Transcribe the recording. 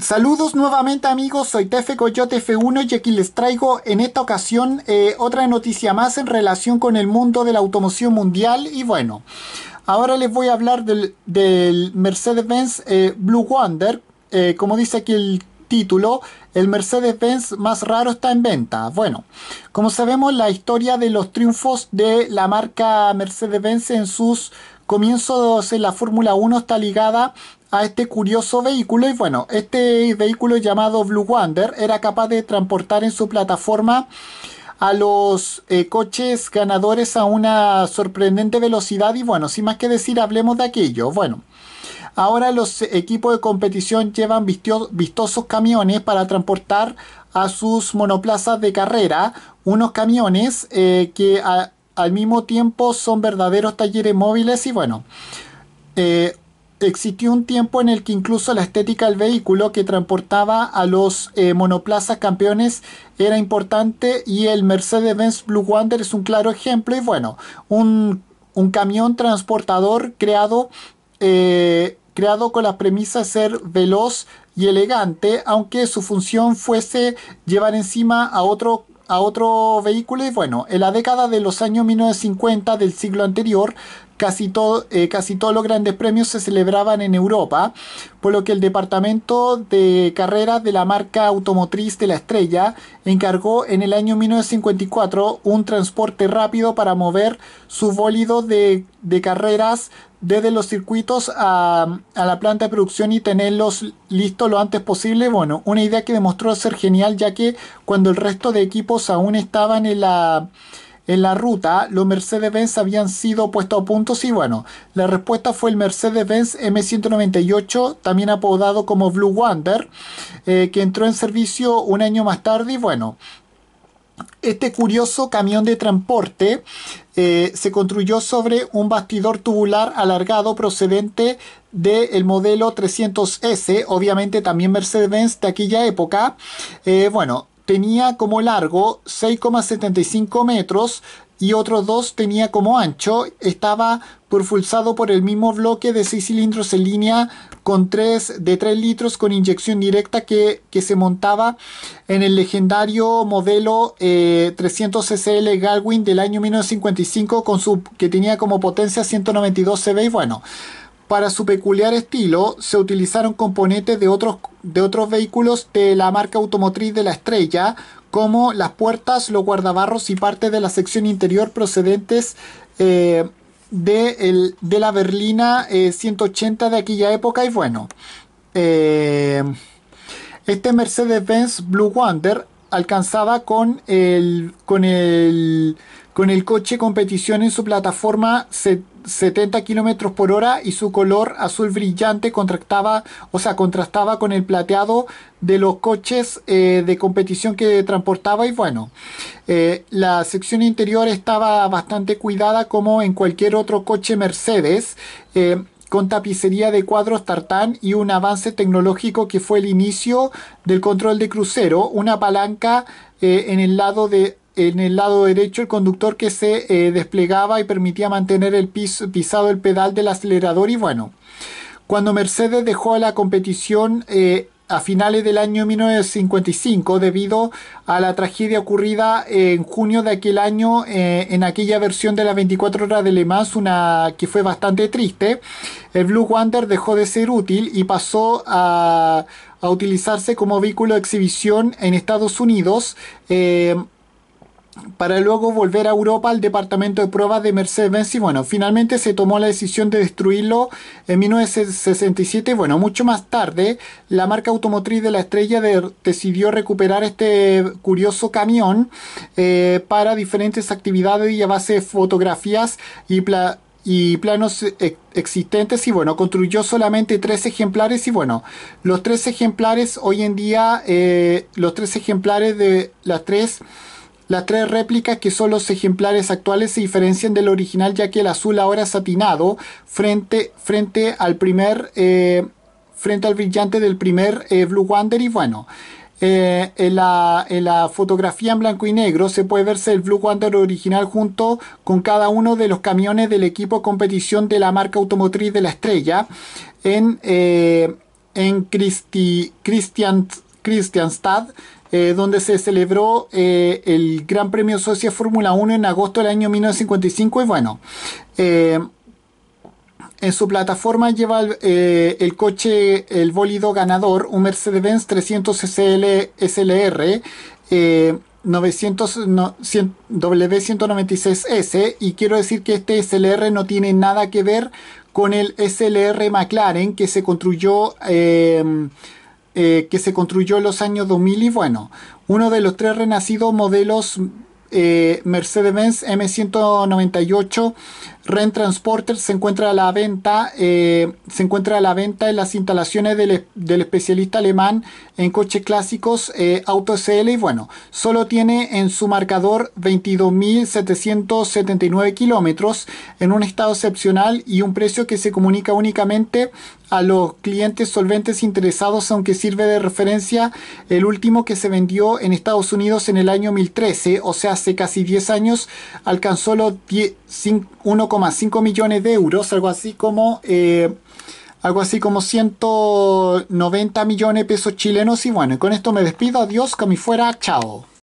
Saludos nuevamente amigos, soy Tefe Coyote F1 y aquí les traigo en esta ocasión eh, otra noticia más en relación con el mundo de la automoción mundial. Y bueno, ahora les voy a hablar del, Mercedes-Benz eh, Blue Wonder, eh, como dice aquí el título, el Mercedes-Benz más raro está en venta. Bueno, como sabemos la historia de los triunfos de la marca Mercedes-Benz en sus comienzos en la Fórmula 1 está ligada a este curioso vehículo y bueno, este vehículo llamado Blue Wonder era capaz de transportar en su plataforma a los eh, coches ganadores a una sorprendente velocidad y bueno, sin más que decir, hablemos de aquello. Bueno, ahora los equipos de competición llevan vistosos camiones para transportar a sus monoplazas de carrera, unos camiones eh, que al mismo tiempo son verdaderos talleres móviles y bueno, eh, existió un tiempo en el que incluso la estética del vehículo que transportaba a los eh, monoplazas campeones era importante y el Mercedes-Benz Blue Wonder es un claro ejemplo. Y bueno, un, camión transportador creado, eh, creado con la premisa de ser veloz y elegante, aunque su función fuese llevar encima a otro a otro vehículo. Y bueno, en la década de los años 1950 del siglo anterior casi, todo, eh, casi todos los grandes premios se celebraban en Europa, por lo que el departamento de carreras de la marca automotriz de la estrella encargó en el año 1954 un transporte rápido para mover su bólido de, carreras desde los circuitos a, la planta de producción y tenerlos listos lo antes posible. Bueno, una idea que demostró ser genial ya que cuando el resto de equipos aún estaban en la en la ruta, los Mercedes-Benz habían sido puestos a puntos y bueno, la respuesta fue el Mercedes-Benz M198, también apodado como Blue Wonder, eh, que entró en servicio un año más tarde y bueno, este curioso camión de transporte eh, se construyó sobre un bastidor tubular alargado procedente del modelo 300S, obviamente también Mercedes-Benz de aquella época. Eh, bueno, tenía como largo 6,75 metros y otros dos tenía como ancho. Estaba propulsado por el mismo bloque de 6 cilindros en línea con 3 de 3 litros con inyección directa que, se montaba en el legendario modelo 300 CCL Galwin del año 1955 con su, que tenía como potencia 192 CV y bueno para su peculiar estilo se utilizaron componentes de otros, de otros vehículos de la marca automotriz de la estrella, como las puertas, los guardabarros y parte de la sección interior procedentes eh, de, la berlina 180 eh, de aquella época. Y bueno, eh, este Mercedes-Benz Blue Wonder alcanzaba con el, con el, con el coche competición en su plataforma 70 km por hora y su color azul brillante contrastaba, o sea, contrastaba con el plateado de los coches eh, de competición que transportaba y bueno, eh, la sección interior estaba bastante cuidada como en cualquier otro coche Mercedes. Eh, con tapicería de cuadros tartán y un avance tecnológico que fue el inicio del control de crucero, una palanca en el lado de en el lado derecho el conductor que se eh, desplegaba y permitía mantener el pisado el pedal del acelerador y bueno, cuando Mercedes dejó la competición eh, a finales del año 1955 debido a la tragedia ocurrida en junio de aquel año eh, en aquella versión de las 24 horas de Le Mans, una que fue bastante triste. El Blue Wonder dejó de ser útil y pasó a, utilizarse como vehículo de exhibición en Estados Unidos para luego volver a Europa al departamento de pruebas de Mercedes-Benz y bueno, finalmente se tomó la decisión de destruirlo en 1967 bueno, mucho más tarde la marca automotriz de la estrella decidió recuperar este curioso camión eh, para diferentes actividades y a base de fotografías y, y planos existentes. Y bueno, construyó solamente tres ejemplares y bueno, los tres ejemplares hoy en día, eh, los tres ejemplares de las tres las tres réplicas que son los ejemplares actuales se diferencian del original ya que el azul ahora es satinado frente, frente al primer eh, frente al brillante del primer eh, Blue Wonder. Y bueno eh, en, la, en, la, fotografía en blanco y negro se puede verse el Blue Wonder original junto con cada uno de los camiones del equipo competición de la marca automotriz de la estrella en en Christi, Christian, Christianstad, eh, donde se celebró eh, el Gran Premio Socia Fórmula 1 en agosto del año 1955 y bueno, eh, en su plataforma lleva el, coche, el bólido ganador, un Mercedes-Benz 300 SL, SLR. 900, W196S y quiero decir que este SLR no tiene nada que ver con el SLR McLaren que se construyó eh, que se construyó en los años 2000 y bueno, uno de los tres renacidos modelos eh, Mercedes-Benz M198 Ren Transporter se encuentra a la venta eh, se encuentra a la venta en las instalaciones del, especialista alemán en coches clásicos eh, Auto SL y bueno solo tiene en su marcador 22.779 kilómetros en un estado excepcional y un precio que se comunica únicamente a los clientes solventes interesados, aunque sirve de referencia el último que se vendió en Estados Unidos en el año 2013, o sea, hace casi 10 años, alcanzó los 1,5 millones de euros, algo así como... Eh, algo así como 190 millones de pesos chilenos. Y bueno, con esto me despido, adiós, que fuera, chao.